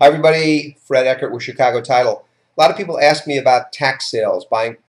Hi everybody, Fred Eckert with Chicago Title. A lot of people ask me about tax sales, buying